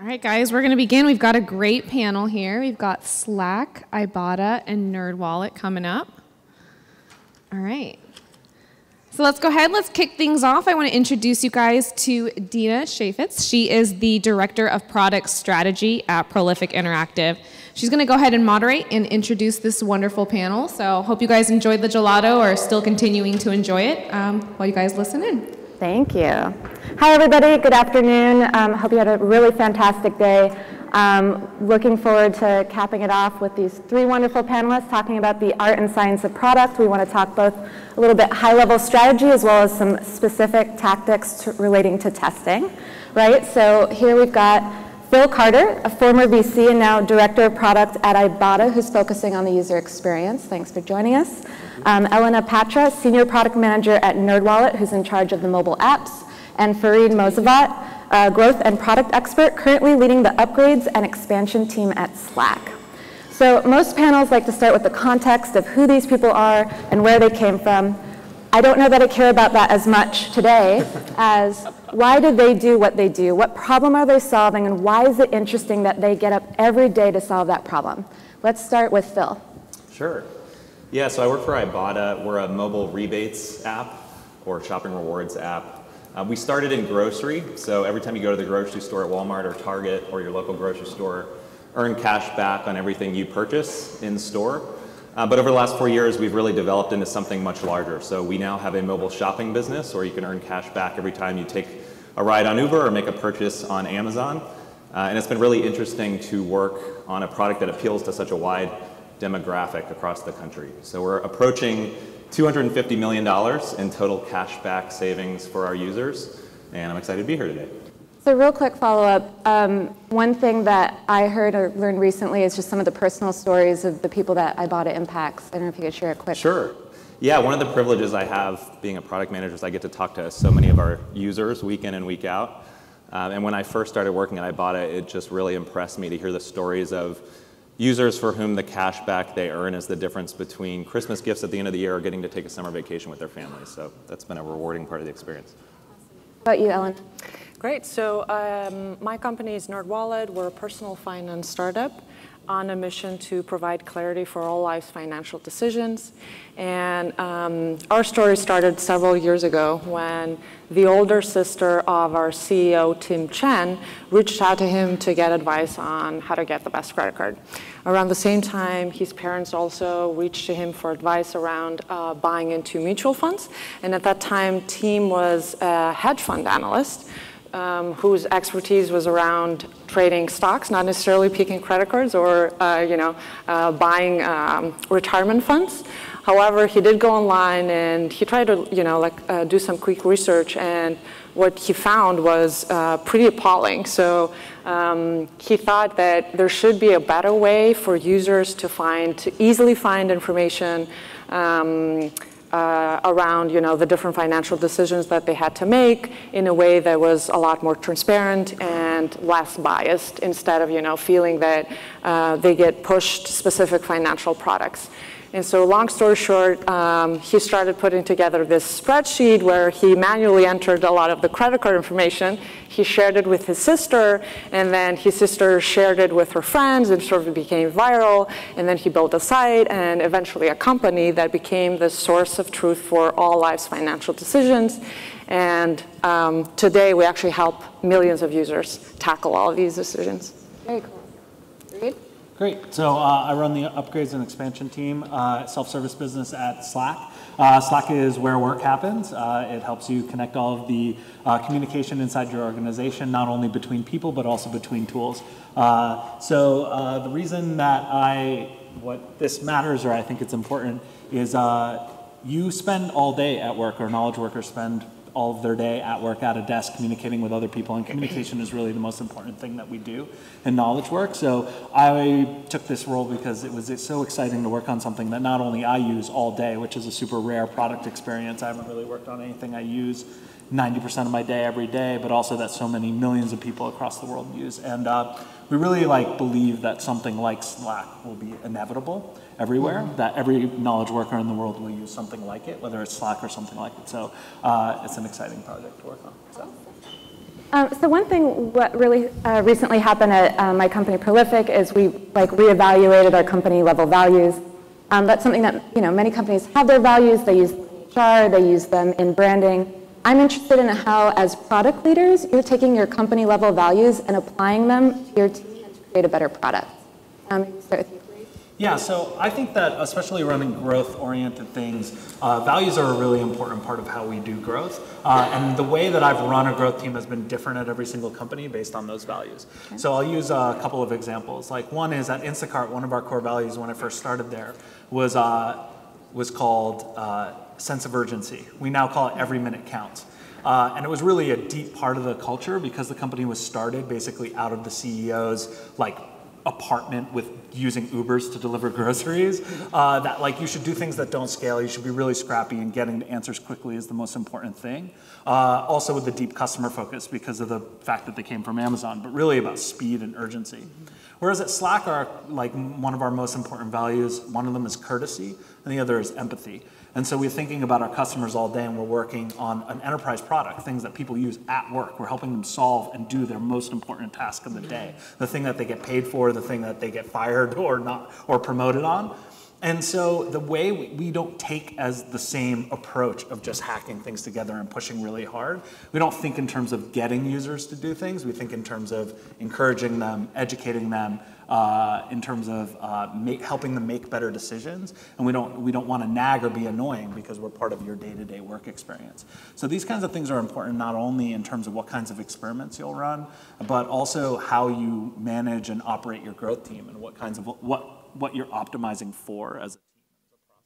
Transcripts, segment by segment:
All right, guys, we're going to begin. We've got a great panel here. We've got Slack, Ibotta, and NerdWallet coming up. All right. So let's go ahead. Let's kick things off. I want to introduce you guys to Dina Chaiffetz. She is the Director of Product Strategy at Prolific Interactive. She's going to go ahead and moderate and introduce this wonderful panel. So hope you guys enjoyed the gelato or are still continuing to enjoy it um, while you guys listen in. Thank you. Hi, everybody. Good afternoon. Um, hope you had a really fantastic day. Um, looking forward to capping it off with these three wonderful panelists talking about the art and science of product. We want to talk both a little bit high-level strategy as well as some specific tactics to, relating to testing, right? So here we've got Phil Carter, a former VC and now Director of Product at Ibotta, who's focusing on the user experience. Thanks for joining us. Um, Elena Patra, Senior Product Manager at NerdWallet, who's in charge of the mobile apps. And Fareed Mosavat, a growth and product expert, currently leading the upgrades and expansion team at Slack. So most panels like to start with the context of who these people are and where they came from. I don't know that I care about that as much today as why did they do what they do? What problem are they solving? And why is it interesting that they get up every day to solve that problem? Let's start with Phil. Sure. Yeah, so I work for Ibotta. We're a mobile rebates app or shopping rewards app. Uh, we started in grocery, so every time you go to the grocery store at Walmart or Target or your local grocery store, earn cash back on everything you purchase in store. Uh, but over the last four years, we've really developed into something much larger. So we now have a mobile shopping business where you can earn cash back every time you take a ride on Uber or make a purchase on Amazon. Uh, and it's been really interesting to work on a product that appeals to such a wide demographic across the country. So we're approaching $250 million in total cashback savings for our users, and I'm excited to be here today. So real quick follow-up. Um, one thing that I heard or learned recently is just some of the personal stories of the people that I bought Ibotta impacts. I don't know if you could share a quick. Sure. Yeah, one of the privileges I have being a product manager is I get to talk to so many of our users week in and week out. Um, and when I first started working at Ibotta, it just really impressed me to hear the stories of users for whom the cash back they earn is the difference between Christmas gifts at the end of the year or getting to take a summer vacation with their families. So that's been a rewarding part of the experience. How about you, Ellen? Great. So um, my company is NerdWallet. We're a personal finance startup on a mission to provide clarity for all life's financial decisions. And um, our story started several years ago when the older sister of our CEO, Tim Chen, reached out to him to get advice on how to get the best credit card. Around the same time, his parents also reached to him for advice around uh, buying into mutual funds. And at that time, Tim was a hedge fund analyst um, whose expertise was around trading stocks, not necessarily picking credit cards or uh, you know uh, buying um, retirement funds. However, he did go online and he tried to you know like uh, do some quick research, and what he found was uh, pretty appalling. So um, he thought that there should be a better way for users to find to easily find information. Uh, around you know the different financial decisions that they had to make in a way that was a lot more transparent and less biased instead of you know feeling that uh, they get pushed specific financial products. And so long story short, um, he started putting together this spreadsheet where he manually entered a lot of the credit card information. He shared it with his sister, and then his sister shared it with her friends, and sort of became viral. And then he built a site and eventually a company that became the source of truth for all life's financial decisions. And um, today, we actually help millions of users tackle all of these decisions. Very cool. Great. So uh, I run the upgrades and expansion team, uh, self-service business at Slack. Uh, Slack is where work happens. Uh, it helps you connect all of the uh, communication inside your organization, not only between people, but also between tools. Uh, so the reason that I, what this matters, or I think it's important, is you spend all day at work, or knowledge workers spend all of their day at work at a desk communicating with other people and communication is really the most important thing that we do. In knowledge work. So i took this role because it was it's so exciting to work on something that not only i use all day which is a super rare product experience i haven't really worked on anything i use 90% of my day every day but also that so many millions of people across the world use. And uh, we really like believe that something like slack will be inevitable everywhere, mm-hmm. that every knowledge worker in the world will use something like it, whether it's Slack or something like it. So uh, it's an exciting project to work on. So. Um, so one thing what really uh, recently happened at uh, my company Prolific is we like reevaluated our company level values. Um, that's something that you know many companies have their values. They use HR, they use them in branding. I'm interested in how, as product leaders, you're taking your company level values and applying them to your team to create a better product. Um, start with you. Yeah, so I think that especially running growth-oriented things, uh, values are a really important part of how we do growth. Uh, and the way that I've run a growth team has been different at every single company based on those values. Okay. So I'll use a couple of examples. Like one is at Instacart, one of our core values when I first started there was uh, was called uh, sense of urgency. We now call it every minute counts. Uh, and it was really a deep part of the culture because the company was started basically out of the CEO's like apartment with using Ubers to deliver groceries. Uh, that like you should do things that don't scale. You should be really scrappy and getting the answers quickly is the most important thing. Uh, also with the deep customer focus because of the fact that they came from Amazon, but really about speed and urgency. Whereas at Slack, our like one of our most important values, one of them is courtesy, and the other is empathy. And so we're thinking about our customers all day and we're working on an enterprise product, things that people use at work. We're helping them solve and do their most important task of the day, the thing that they get paid for, the thing that they get fired or not or promoted on. And so the way we, we, don't take as the same approach of just hacking things together and pushing really hard. We don't think in terms of getting users to do things. We think in terms of encouraging them, educating them, uh, in terms of uh, make, helping them make better decisions. And we don't, we don't want to nag or be annoying because we're part of your day-to-day work experience. So these kinds of things are important not only in terms of what kinds of experiments you'll run, but also how you manage and operate your growth team and what kinds of what, what you're optimizing for as a team. As a process.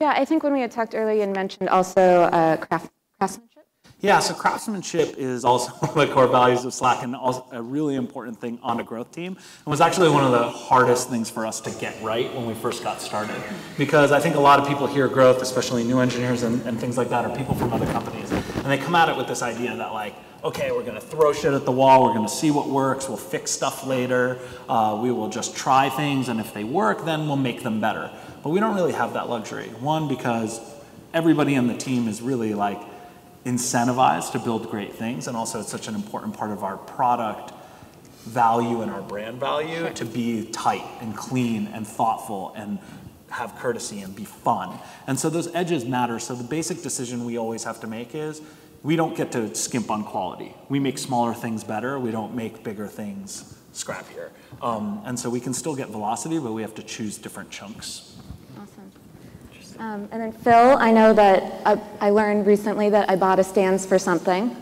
Yeah, I think when we had talked earlier, you mentioned also uh, craft, craftsmanship yeah, so craftsmanship is also one of the core values of Slack and also a really important thing on a growth team. It was actually one of the hardest things for us to get right when we first got started. Because I think a lot of people hear growth, especially new engineers and, and things like that, or people from other companies, and they come at it with this idea that like, okay, we're gonna throw shit at the wall, we're gonna see what works, we'll fix stuff later, uh, we will just try things, and if they work, then we'll make them better. But we don't really have that luxury. One, because everybody on the team is really like, incentivized to build great things, and also it's such an important part of our product value and our brand value to be tight and clean and thoughtful and have courtesy and be fun. And so those edges matter. So the basic decision we always have to make is we don't get to skimp on quality. We make smaller things better. We don't make bigger things scrappier. Um, and so we can still get velocity, but we have to choose different chunks. Um, and then Phil, I know that uh, I learned recently that Ibotta stands for something.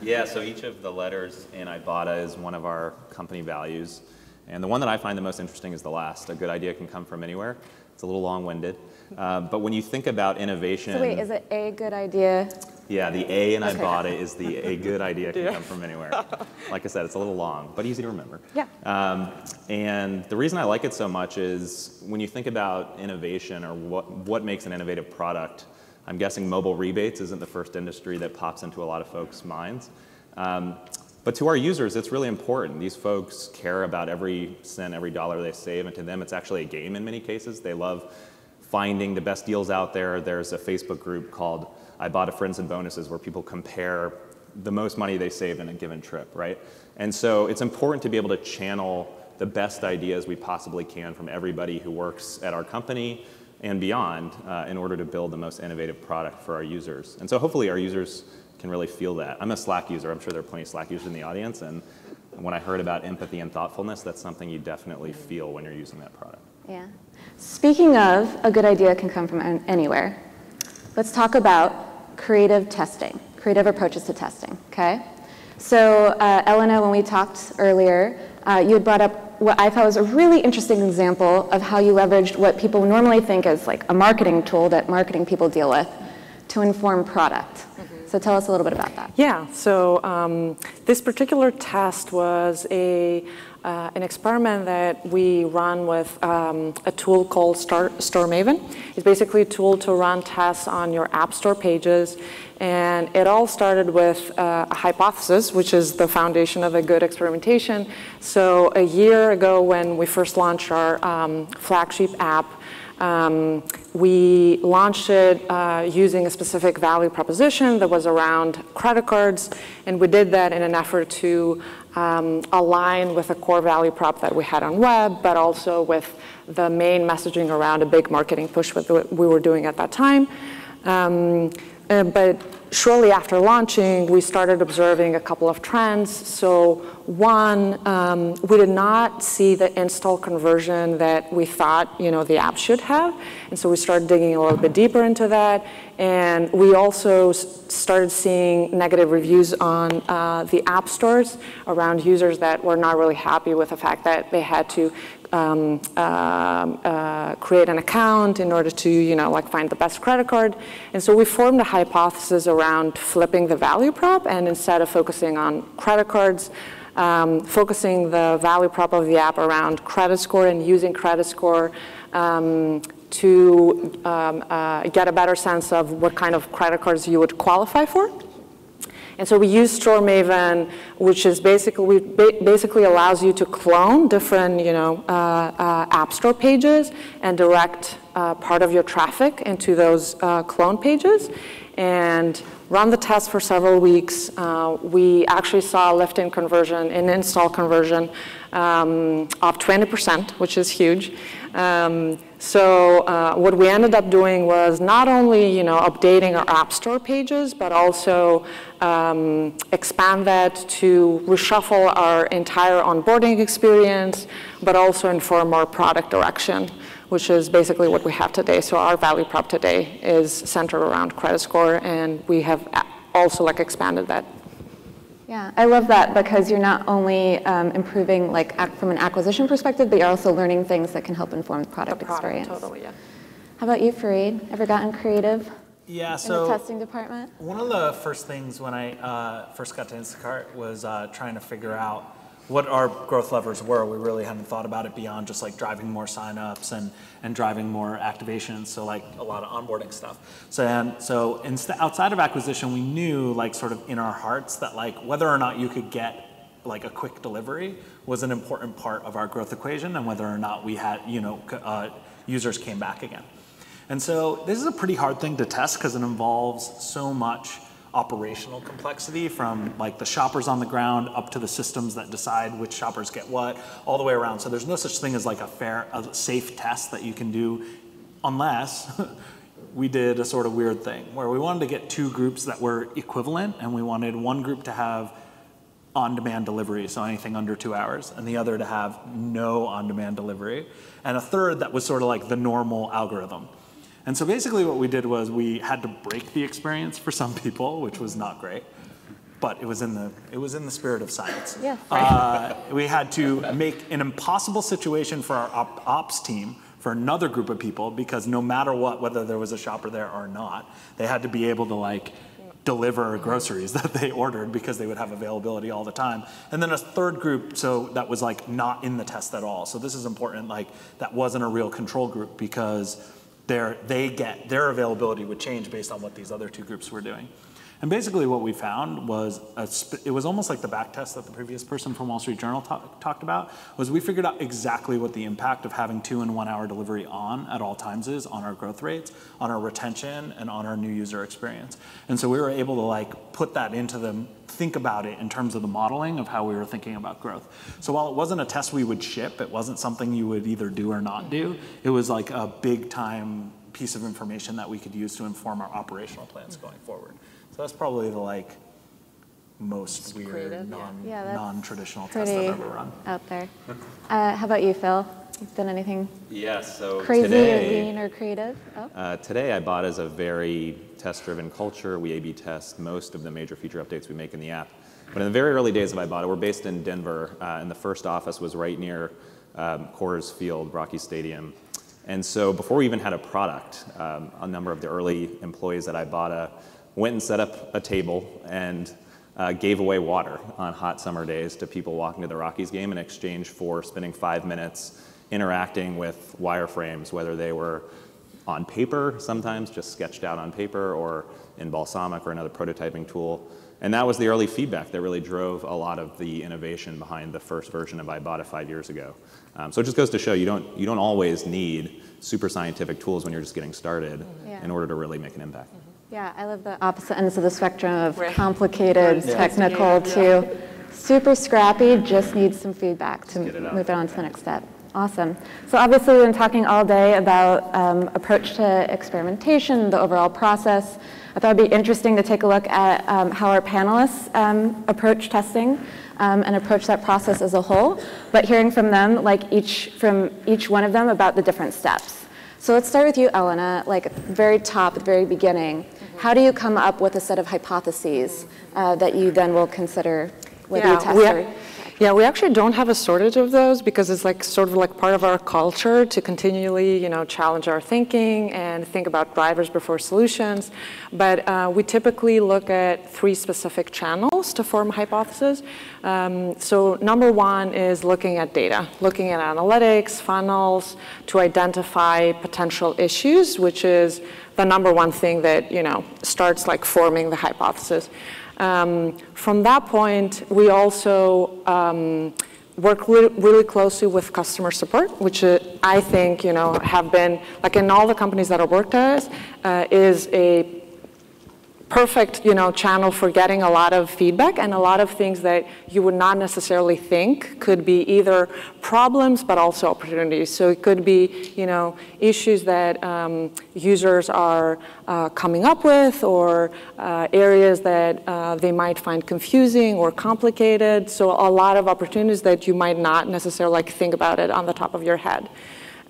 Yeah, so each of the letters in Ibotta is one of our company values. And the one that I find the most interesting is the last. A good idea can come from anywhere. It's a little long-winded. Uh, but when you think about innovation... So wait, is it a good idea? Yeah, the A in okay. Ibotta is the a good idea can come from anywhere. Like I said, it's a little long, but easy to remember. Yeah. Um, and the reason I like it so much is when you think about innovation or what, what makes an innovative product, I'm guessing mobile rebates isn't the first industry that pops into a lot of folks' minds. Um, but to our users, it's really important. These folks care about every cent, every dollar they save, and to them, it's actually a game in many cases. They love finding the best deals out there. There's a Facebook group called Ibotta Friends and Bonuses where people compare the most money they save in a given trip, right? And so it's important to be able to channel the best ideas we possibly can from everybody who works at our company and beyond uh, in order to build the most innovative product for our users. And so hopefully our users can really feel that. I'm a Slack user. I'm sure there are plenty of Slack users in the audience. And when I heard about empathy and thoughtfulness, that's something you definitely feel when you're using that product. Yeah. Speaking of, a good idea can come from anywhere. Let's talk about creative testing, creative approaches to testing, okay? So uh, Elena, when we talked earlier, uh, you had brought up what I thought was a really interesting example of how you leveraged what people normally think is like a marketing tool that marketing people deal with to inform product. Mm-hmm. So tell us a little bit about that. Yeah, so um, this particular test was a uh, an experiment that we run with um, a tool called Star, StoreMaven. It's basically a tool to run tests on your App Store pages. And it all started with uh, a hypothesis, which is the foundation of a good experimentation. So a year ago when we first launched our um, flagship app, um, we launched it uh, using a specific value proposition that was around credit cards, and we did that in an effort to um, align with a core value prop that we had on web, but also with the main messaging around a big marketing push that we were doing at that time. Um, uh, but shortly after launching, we started observing a couple of trends. So one, um, we did not see the install conversion that we thought you know, the app should have. And so we started digging a little bit deeper into that. And we also started seeing negative reviews on uh, the app stores around users that were not really happy with the fact that they had to um, uh, uh, create an account in order to, you know, like find the best credit card. And so we formed a hypothesis around flipping the value prop and instead of focusing on credit cards, um, focusing the value prop of the app around credit score and using credit score um, to um, uh, get a better sense of what kind of credit cards you would qualify for. And so we use StoreMaven, which is basically basically allows you to clone different, you know, uh, uh, app store pages and direct uh, part of your traffic into those uh, clone pages, and run the test for several weeks. Uh, we actually saw a lift in conversion, in install conversion, um, of 20%, which is huge. Um, so uh, what we ended up doing was not only you know updating our app store pages, but also um, expand that to reshuffle our entire onboarding experience, but also inform our product direction, which is basically what we have today. So our value prop today is centered around credit score, and we have also like expanded that yeah, I love that because you're not only um, improving like from an acquisition perspective, but you're also learning things that can help inform the product, the product experience. Totally, yeah. How about you, Fareed? Ever gotten creative? Yeah, so in the testing department. One of the first things when I uh, first got to Instacart was uh, trying to figure out what our growth levers were. We really hadn't thought about it beyond just like driving more signups and, and driving more activations. So like a lot of onboarding stuff. So and so inst- outside of acquisition, we knew like sort of in our hearts that like whether or not you could get like a quick delivery was an important part of our growth equation and whether or not we had you know uh, users came back again. And so this is a pretty hard thing to test because it involves so much operational complexity from like the shoppers on the ground up to the systems that decide which shoppers get what, all the way around. So there's no such thing as like a fair, a safe test that you can do unless we did a sort of weird thing where we wanted to get two groups that were equivalent and we wanted one group to have on-demand delivery, so anything under two hours, and the other to have no on-demand delivery, and a third that was sort of like the normal algorithm. And so basically what we did was we had to break the experience for some people, which was not great. But it was in the it was in the spirit of science. Yeah. Uh, we had to make an impossible situation for our op- ops team for another group of people because no matter what, whether there was a shopper there or not, they had to be able to like deliver groceries that they ordered because they would have availability all the time. And then a third group, so that was like not in the test at all. So this is important, like that wasn't a real control group because their, they get, their availability would change based on what these other two groups were doing. And basically what we found was, it was almost like the back test that the previous person from Wall Street Journal talk, talked about, was we figured out exactly what the impact of having two and one hour delivery on at all times is on our growth rates, on our retention, and on our new user experience. And so we were able to like put that into the, think about it in terms of the modeling of how we were thinking about growth. So while it wasn't a test we would ship, it wasn't something you would either do or not do, it was like a big time piece of information that we could use to inform our operational plans going forward. So that's probably the like most weird, creative, non, yeah. Yeah, non-traditional test I've ever run. out there. Uh, how about you, Phil? You've done anything Yeah, so crazy today, or lean or creative? Oh. uh, today Ibotta is a very test-driven culture. We A/B test most of the major feature updates we make in the app. But in the very early days of Ibotta, we're based in Denver, uh, and the first office was right near um, Coors Field, Rocky Stadium. And so before we even had a product, um, a number of the early employees at Ibotta went and set up a table and uh, gave away water on hot summer days to people walking to the Rockies game in exchange for spending five minutes interacting with wireframes, whether they were on paper sometimes, just sketched out on paper, or in Balsamiq or another prototyping tool. And that was the early feedback that really drove a lot of the innovation behind the first version of Ibotta five years ago. Um, so it just goes to show you don't, you don't always need super scientific tools when you're just getting started Yeah. in order to really make an impact. Yeah, I love the opposite ends of the spectrum of Right. complicated, Yeah. technical to super scrappy, just needs some feedback to it move it on to the next step. Awesome. So obviously, we've been talking all day about um, approach to experimentation, the overall process. I thought it'd be interesting to take a look at um, how our panelists um, approach testing um, and approach that process as a whole, but hearing from them, like each from each one of them, about the different steps. So let's start with you, Elena, like very top, at the very beginning. How do you come up with a set of hypotheses uh, that you then will consider whether you test or? Yeah, we actually don't have a shortage of those because it's like sort of like part of our culture to continually, you know, challenge our thinking and think about drivers before solutions. But uh, we typically look at three specific channels to form hypotheses. Um, so number one is looking at data, looking at analytics, funnels to identify potential issues, which is the number one thing that you know starts like forming the hypothesis. Um, from that point, we also um, work re- really closely with customer support, which uh, I think you know have been like in all the companies that I've worked at uh, is a perfect you know channel for getting a lot of feedback and a lot of things that you would not necessarily think could be either problems but also opportunities. So it could be you know issues that um, users are uh, coming up with or uh, areas that uh, they might find confusing or complicated. So a lot of opportunities that you might not necessarily like think about it on the top of your head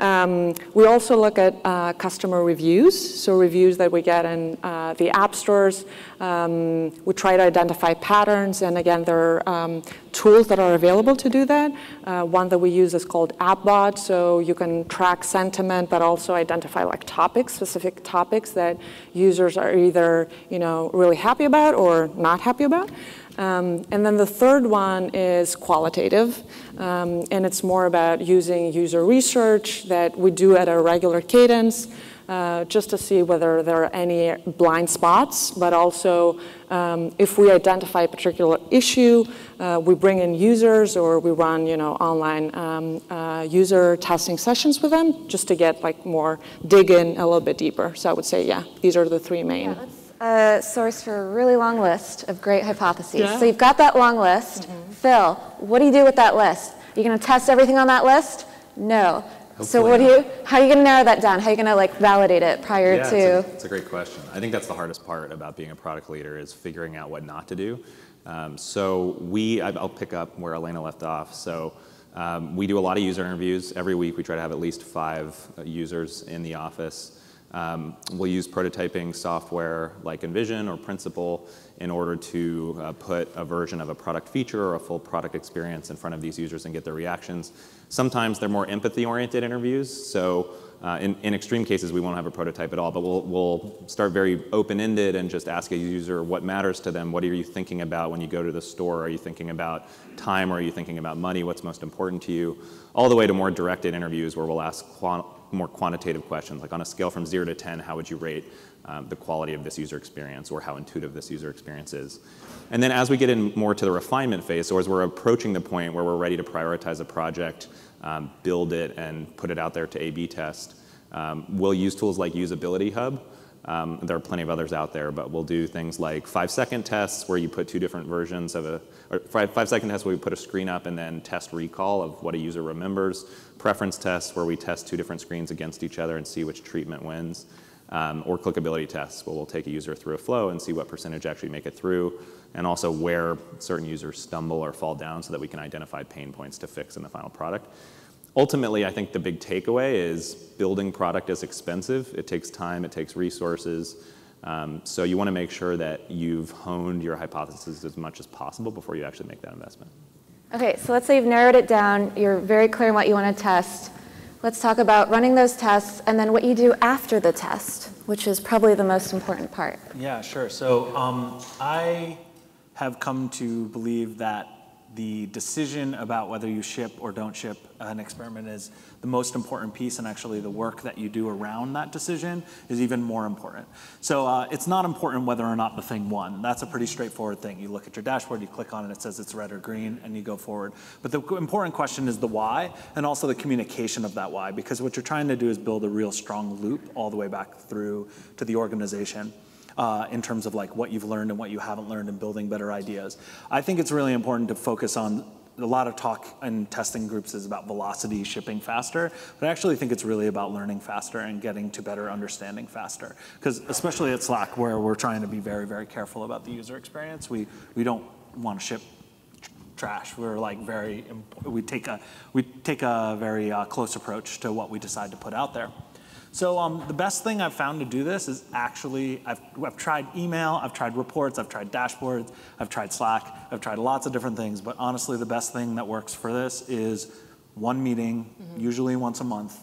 um, we also look at uh, customer reviews, so reviews that we get in uh, the app stores. Um, we try to identify patterns, and again, there are um, tools that are available to do that. Uh, one that we use is called AppBot, so you can track sentiment, but also identify like topics, specific topics that users are either you know really happy about or not happy about. Um, and then the third one is qualitative, um, and it's more about using user research that we do at a regular cadence uh, just to see whether there are any blind spots, but also um, if we identify a particular issue, uh, we bring in users or we run, you know, online um, uh, user testing sessions with them just to get like more dig in a little bit deeper. So I would say, yeah, these are the three main. A source for a really long list of great hypotheses. Yeah. So you've got that long list. Phil, what do you do with that list? Are you going to test everything on that list? No. Hopefully so Hopefully what do you? How are you going to narrow that down? How are you going to like validate it prior Yeah, it's to? a, it's a great question. I think that's the hardest part about being a product leader is figuring out what not to do. Um, so we, I- I'll pick up where Elena left off. So um, we do a lot of user interviews every week. We try to have at least five uh, users in the office. Um, we'll use prototyping software like InVision or Principle in order to uh, put a version of a product feature or a full product experience in front of these users and get their reactions. Sometimes they're more empathy-oriented interviews, so uh, in, in extreme cases, we won't have a prototype at all, but we'll, we'll start very open-ended and just ask a user what matters to them. What are you thinking about when you go to the store? Are you thinking about time? Or are you thinking about money? What's most important to you? All the way to more directed interviews where we'll ask more quantitative questions, like on a scale from zero to 10, how would you rate um, the quality of this user experience or how intuitive this user experience is? And then as we get in more to the refinement phase, or as we're approaching the point where we're ready to prioritize a project, um, build it, and put it out there to A-B test, um, we'll use tools like Usability Hub. Um, there are plenty of others out there, but we'll do things like five-second tests where you put two different versions of a, or five, five-second tests where we put a screen up and then test recall of what a user remembers. Preference tests where we test two different screens against each other and see which treatment wins. Um, or clickability tests where we'll take a user through a flow and see what percentage actually make it through, and also where certain users stumble or fall down so that we can identify pain points to fix in the final product. Ultimately, I think the big takeaway is building product is expensive. It takes time, it takes resources. Um, so you want to make sure that you've honed your hypothesis as much as possible before you actually make that investment. Okay, so let's say you've narrowed it down. You're very clear on what you want to test. Let's talk about running those tests and then what you do after the test, which is probably the most important part. Yeah, sure. So um, I have come to believe that the decision about whether you ship or don't ship an experiment is the most important piece, and actually the work that you do around that decision is even more important. So uh, it's not important whether or not the thing won. That's a pretty straightforward thing. You look at your dashboard, you click on it, it says it's red or green, and you go forward. But the important question is the why, and also the communication of that why, because what you're trying to do is build a real strong loop all the way back through to the organization uh, in terms of like what you've learned and what you haven't learned and building better ideas. I think it's really important to focus on a lot of talk in testing groups is about velocity shipping faster, but I actually think it's really about learning faster and getting to better understanding faster. Because especially at Slack, where we're trying to be very, very careful about the user experience, we, we don't want to ship trash. We're like very, we take a, we take a very uh, close approach to what we decide to put out there. So um, the best thing I've found to do this is actually, I've, I've tried email, I've tried reports, I've tried dashboards, I've tried Slack, I've tried lots of different things, but honestly the best thing that works for this is one meeting, mm-hmm. usually once a month,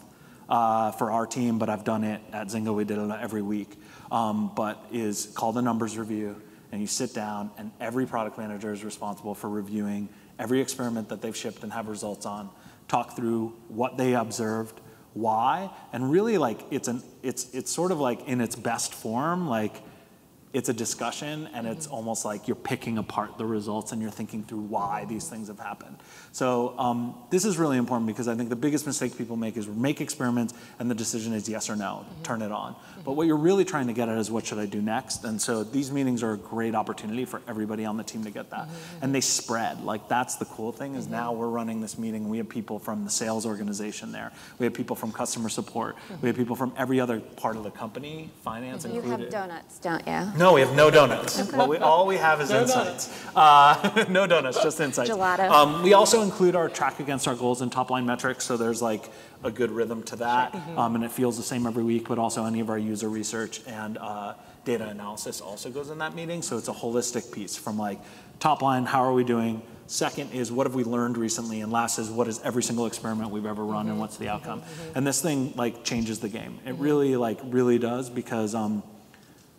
uh, for our team, but I've done it at Zynga, we did it every week, um, but is called a numbers review, and you sit down and every product manager is responsible for reviewing every experiment that they've shipped and have results on, talk through what they observed, why, and really like it's an it's it's sort of like in its best form, like it's a discussion and it's mm-hmm. almost like you're picking apart the results and you're thinking through why these things have happened. So um, this is really important because I think the biggest mistake people make is make experiments and the decision is yes or no, mm-hmm. turn it on. Mm-hmm. But what you're really trying to get at is what should I do next? And so these meetings are a great opportunity for everybody on the team to get that. Mm-hmm. And they spread. Like that's the cool thing is now we're running this meeting. We have people from the sales organization there. We have people from customer support. We have people from every other part of the company, finance you included. You have donuts, don't you? No, we have no donuts. Okay. we, all we have is no insights. Uh, no donuts, just insights. Gelato. Um, we also include our track against our goals and top line metrics, so there's like a good rhythm to that, mm-hmm. um, and it feels the same every week. But also any of our user research and uh, data analysis also goes in that meeting, so it's a holistic piece from like top line, how are we doing? Second is what have we learned recently, and last is what is every single experiment we've ever run mm-hmm. and what's the outcome. Mm-hmm. And this thing like changes the game. It mm-hmm. really like really does because. Um,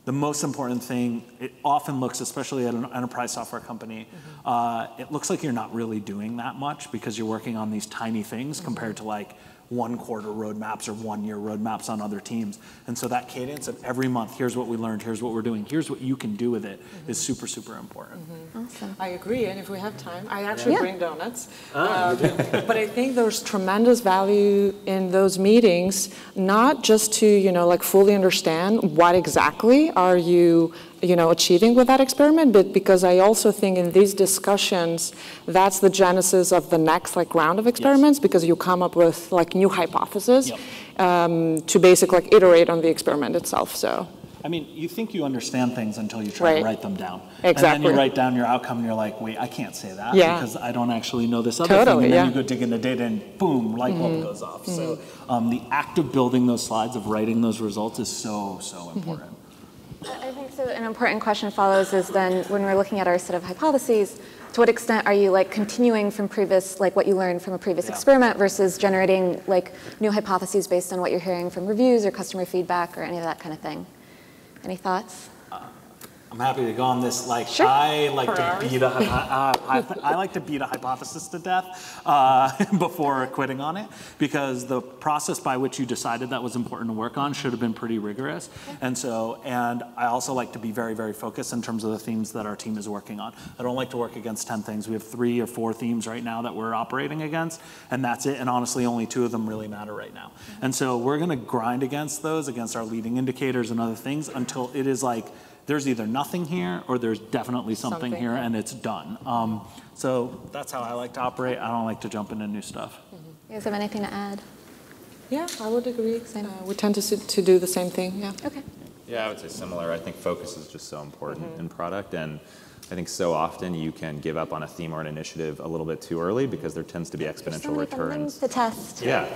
the most important thing, it often looks, especially at an enterprise software company, mm-hmm. uh, it looks like you're not really doing that much because you're working on these tiny things mm-hmm. compared to like one quarter roadmaps or one year roadmaps on other teams. And so that cadence of every month, here's what we learned, here's what we're doing, here's what you can do with it, mm-hmm. is super, super important. Mm-hmm. Awesome. I agree. And if we have time, I actually yeah. bring donuts. Ah, uh, but I think there's tremendous value in those meetings, not just to, you know, like fully understand what exactly are you you know, achieving with that experiment, but because I also think in these discussions, that's the genesis of the next like round of experiments, yes. because you come up with like new hypotheses yep. um, to basically like iterate on the experiment itself. So. I mean, you think you understand things until you try right. to write them down. Exactly. And then you write down your outcome and you're like, wait, I can't say that yeah. because I don't actually know this other totally, thing. And then yeah. you go dig into data and boom, light bulb mm-hmm. goes off. Mm-hmm. So um, the act of building those slides, of writing those results is so, so mm-hmm. important. Mm-hmm. I think so. An important question follows is then when we're looking at our set of hypotheses, to what extent are you like continuing from previous, like what you learned from a previous yeah. experiment versus generating like new hypotheses based on what you're hearing from reviews or customer feedback or any of that kind of thing? Any thoughts? I'm happy to go on this. Like sure. I like to beat a I, I, I, like to beat a hypothesis to death uh, before quitting on it because the process by which you decided that was important to work on should have been pretty rigorous. And so, and I also like to be very very focused in terms of the themes that our team is working on. I don't like to work against ten things. We have three or four themes right now that we're operating against, and that's it. And honestly, only two of them really matter right now. And so we're going to grind against those, against our leading indicators and other things until it is like there's either nothing here or there's definitely something, something. here and it's done. Um, so that's how I like to operate. I don't like to jump into new stuff. Mm-hmm. You guys have anything to add? Yeah, I would agree. Uh, we tend to, to do the same thing, yeah. Okay. Yeah, I would say similar. I think focus is just so important mm-hmm. in product and I think so often you can give up on a theme or an initiative a little bit too early because there tends to be exponential so returns. To test. Yeah.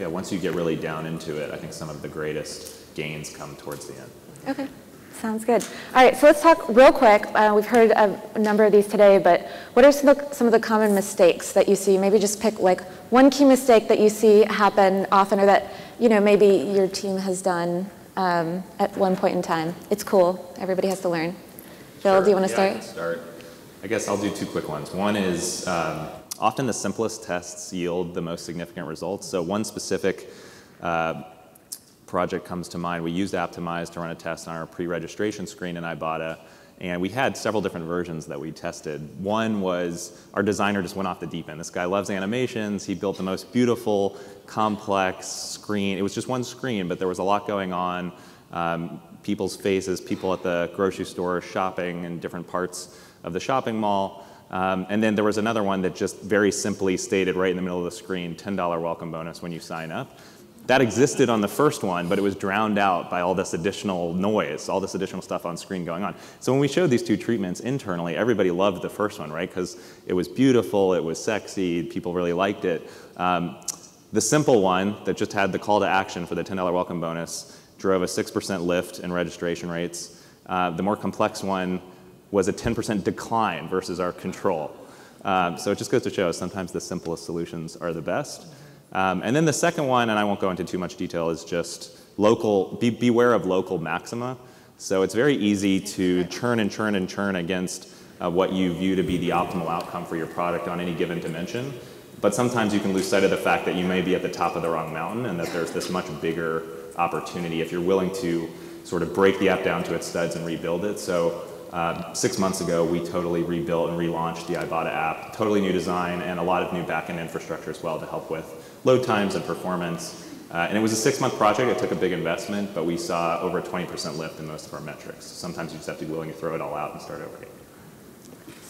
Yeah, once you get really down into it, I think some of the greatest gains come towards the end. Okay. Sounds good. All right, so let's talk real quick. Uh, we've heard a, number of these today, but what are some of, the, some of the common mistakes that you see? Maybe just pick like one key mistake that you see happen often or that, you know, maybe your team has done um, at one point in time. It's cool. Everybody has to learn. Bill, sure. do you want to yeah, start? start? I guess I'll do two quick ones. One is um, often the simplest tests yield the most significant results. So one specific uh, project comes to mind. We used Apptimize to run a test on our pre-registration screen in Ibotta, and we had several different versions that we tested. One was our designer just went off the deep end. This guy loves animations. He built the most beautiful, complex screen. It was just one screen, but there was a lot going on. Um, people's faces, people at the grocery store shopping in different parts of the shopping mall. Um, and then there was another one that just very simply stated right in the middle of the screen, $10 welcome bonus when you sign up. That existed on the first one, but it was drowned out by all this additional noise, all this additional stuff on screen going on. So when we showed these two treatments internally, everybody loved the first one, right? Because it was beautiful, it was sexy, people really liked it. Um, the simple one that just had the call to action for the $10 welcome bonus drove a 6% lift in registration rates. Uh, the more complex one was a 10% decline versus our control. Um, so it just goes to show sometimes the simplest solutions are the best. Um, and then the second one, and I won't go into too much detail, is just local, be, beware of local maxima. So it's very easy to churn and churn and churn against uh, what you view to be the optimal outcome for your product on any given dimension. But sometimes you can lose sight of the fact that you may be at the top of the wrong mountain and that there's this much bigger opportunity if you're willing to sort of break the app down to its studs and rebuild it. So uh, six months ago, we totally rebuilt and relaunched the Ibotta app. Totally new design and a lot of new backend infrastructure as well to help with load times and performance. Uh, and it was a six-month project. It took a big investment, but we saw over a 20% lift in most of our metrics. Sometimes you just have to be willing to throw it all out and start over again.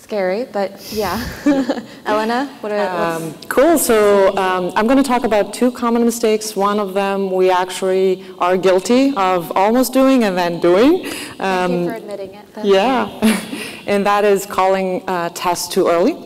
Scary, but yeah. Elena, what are um, Cool. So um, I'm going to talk about two common mistakes. One of them we actually are guilty of almost doing and then doing. Um, Thank you for admitting it. Yeah, and that is calling uh, tests too early.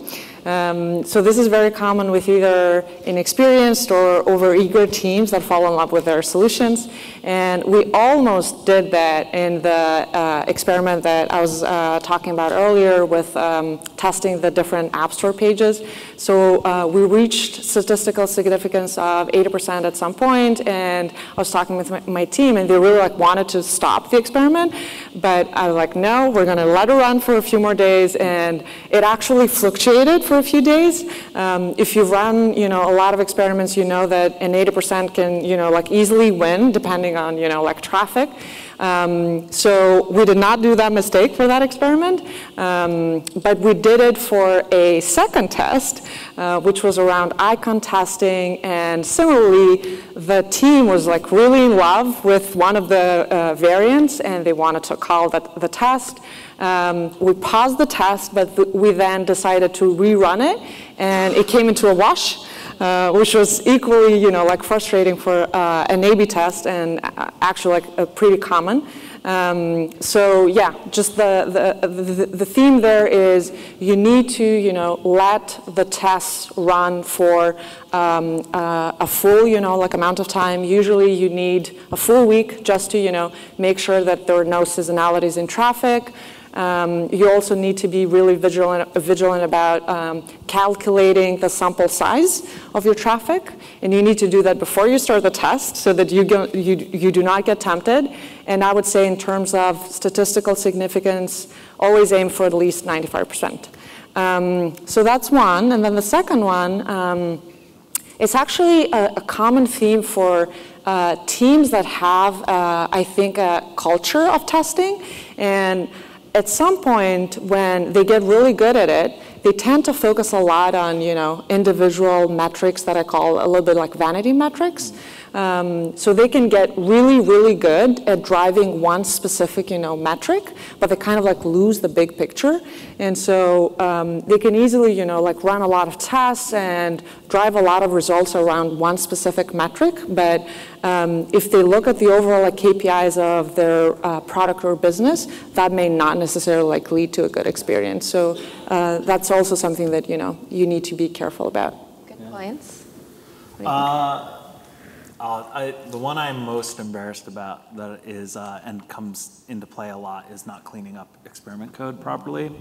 Um, so this is very common with either inexperienced or overeager teams that fall in love with their solutions. And we almost did that in the uh, experiment that I was uh, talking about earlier with um, testing the different App Store pages. So uh, we reached statistical significance of 80% at some point, and I was talking with my, my, team, and they really like wanted to stop the experiment, but I was like, no, we're going to let it run for a few more days, and it actually fluctuated for a few days. Um, if you run, you know, a lot of experiments, you know that an 80% can, you know, like easily win depending on, you know, like traffic. Um, so we did not do that mistake for that experiment, um, but we did it for a second test, uh, which was around icon testing. And similarly, the team was like really in love with one of the uh, variants, and they wanted to call that the test. Um, we paused the test, but th we then decided to rerun it, and it came into a wash. Uh, which was equally, you know, like frustrating for uh, an A/B test and uh, actually like pretty common. Um, so yeah, just the, the, the, the, theme there is you need to, you know, let the tests run for um, uh, a full, you know, like amount of time. Usually you need a full week just to, you know, make sure that there are no seasonalities in traffic. Um, you also need to be really vigilant, vigilant about um, calculating the sample size of your traffic. And you need to do that before you start the test so that you, you, you do not get tempted. And I would say in terms of statistical significance, always aim for at least 95%. Um, so that's one. And then the second one, um, it's actually a, a, common theme for uh, teams that have, uh, I think, a culture of testing. And at some point when they get really good at it, they tend to focus a lot on, you know, individual metrics that I call a little bit like vanity metrics. Um, so they can get really, really good at driving one specific, you know, metric, but they kind of like lose the big picture. And so um, they can easily, you know, like run a lot of tests and drive a lot of results around one specific metric. But um, if they look at the overall like, KPIs of their uh, product or business, that may not necessarily like lead to a good experience. So uh, that's also something that, you know, you need to be careful about. Good points. Uh, I, the one I'm most embarrassed about that is uh, and comes into play a lot is not cleaning up experiment code properly.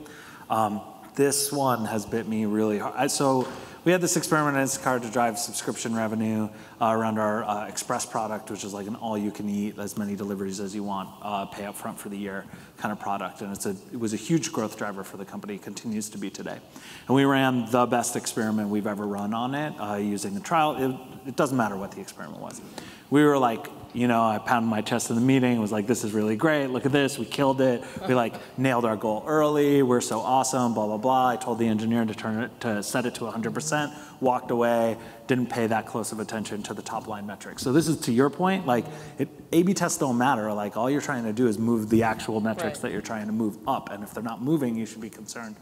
Um, this one has bit me really hard. So we had this experiment at Instacart to drive subscription revenue uh, around our uh, Express product, which is like an all-you-can-eat, as many deliveries as you want, uh, pay up front for the year kind of product. And it's a, it was a huge growth driver for the company, continues to be today. And we ran the best experiment we've ever run on it uh, using the trial. It, it doesn't matter what the experiment was. We were like you know, I pounded my chest in the meeting, was like, this is really great, look at this, we killed it. We like nailed our goal early, we're so awesome, blah, blah, blah. I told the engineer to turn it, to set it to 100%, walked away, didn't pay that close of attention to the top line metrics. So this is to your point, like it, A-B tests don't matter. Like all you're trying to do is move the actual metrics Right. that you're trying to move up. And if they're not moving, you should be concerned.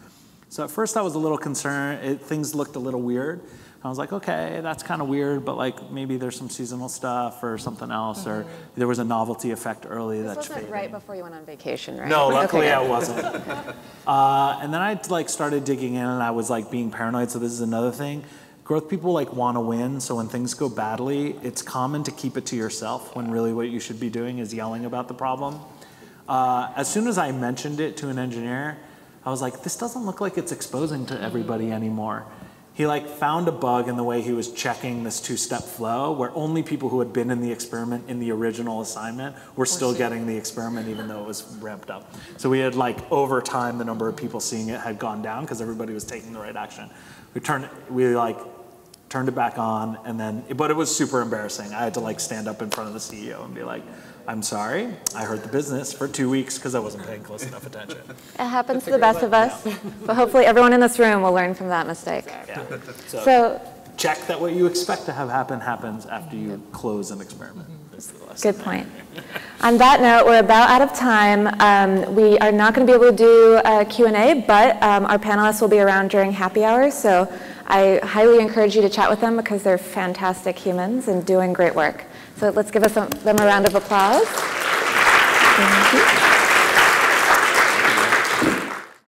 So at first I was a little concerned, it, things looked a little weird. I was like, okay, that's kind of weird, but like maybe there's some seasonal stuff or something else, or there was a novelty effect early This that wasn't faded. right before you went on vacation, right? No, luckily good. I wasn't. uh, and then I like started digging in, and I was like being paranoid. So this is another thing. Growth people like want to win. So when things go badly, it's common to keep it to yourself when really what you should be doing is yelling about the problem. Uh, as soon as I mentioned it to an engineer, I was like, this doesn't look like it's exposing to everybody anymore. He like found a bug in the way he was checking this two-step flow where only people who had been in the experiment in the original assignment were still getting the experiment even though it was ramped up. So we had like over time the number of people seeing it had gone down because everybody was taking the right action. We turned we like turned it back on and then but it was super embarrassing. I had to like stand up in front of the CEO and be like, I'm sorry, I hurt the business for two weeks because I wasn't paying close enough attention. It happens to the best of us, but hopefully everyone in this room will learn from that mistake. Yeah. So, So, check that what you expect to have happen happens after you close an experiment. is the lesson. good point. On that note, we're about out of time. Um, we are not going to be able to do a Q&A, but um, our panelists will be around during happy hours, so I highly encourage you to chat with them because they're fantastic humans and doing great work. So let's give them a round of applause.